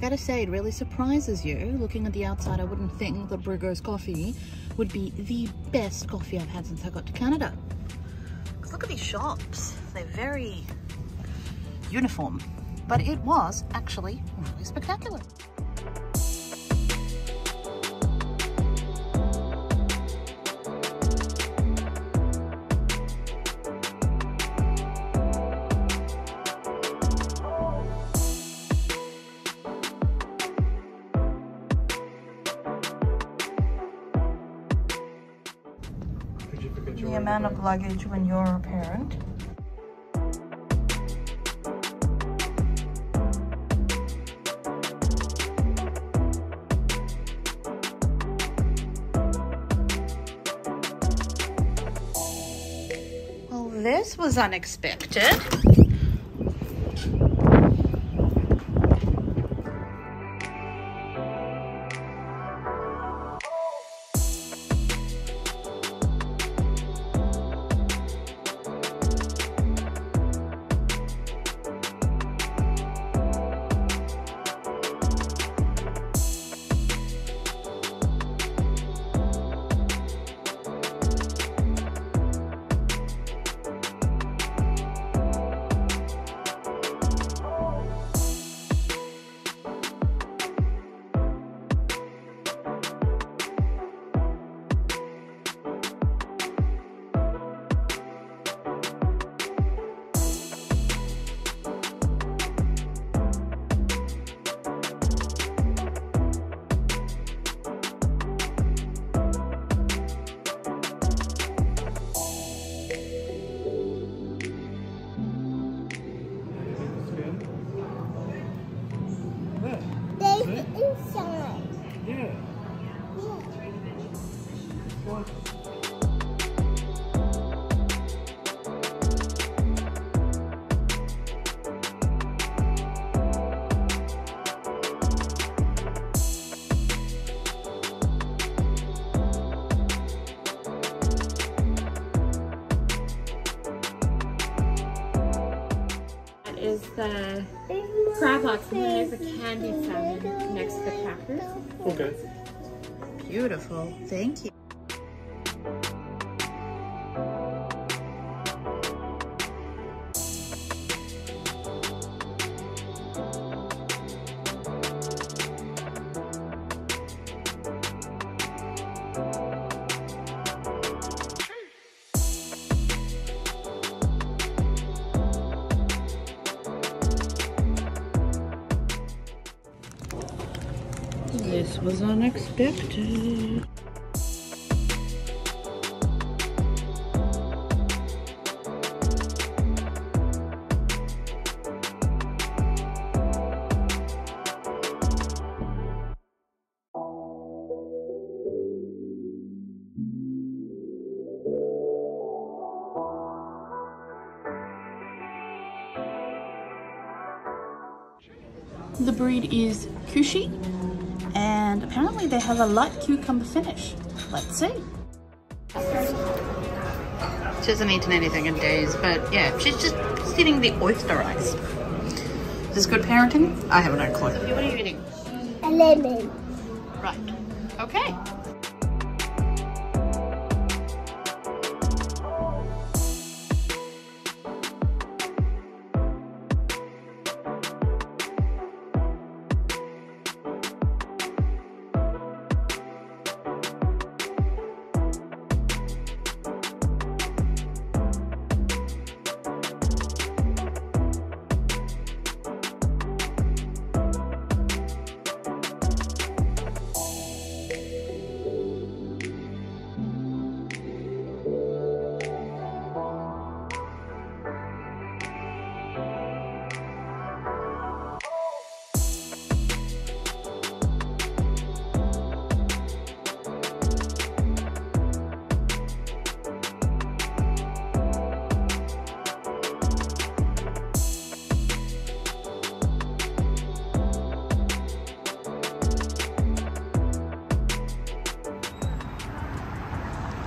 gotta say, it really surprises you. Looking at the outside, I wouldn't think that Bruegger's coffee would be the best coffee I've had since I got to Canada. Because look at these shops. They're very uniform. But it was actually really spectacular. The amount of luggage when you're a parent. Well, this was unexpected. Is the crab box, and then there's a candy salmon next to the crackers. Okay. Beautiful. Thank you. This was unexpected. The breed is Kusshi, and apparently they have a light cucumber finish. Let's see. She hasn't eaten anything in days, but yeah, she's just eating the oyster rice. Is this good parenting? I have no clue. What are you eating? A lemon. Right. Okay.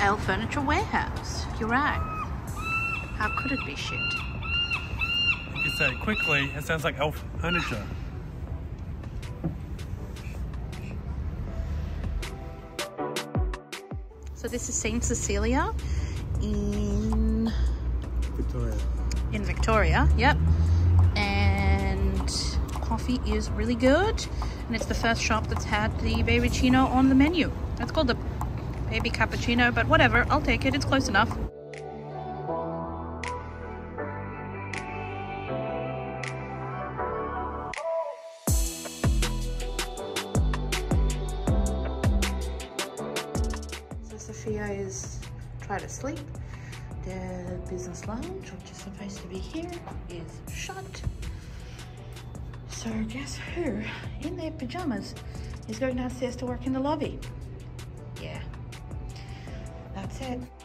El Furniture Warehouse. You're right. How could it be shit? You can say it quickly, it sounds like elf furniture. So this is St. Cecilia in Victoria. In Victoria, yep. And coffee is really good. And it's the first shop that's had the Baby Chino on the menu. That's called the baby cappuccino, but whatever. I'll take it. It's close enough. So Sophia is trying to sleep. The business lounge, which is supposed to be here, is shut. So guess who, in their pajamas, is going downstairs to work in the lobby? it.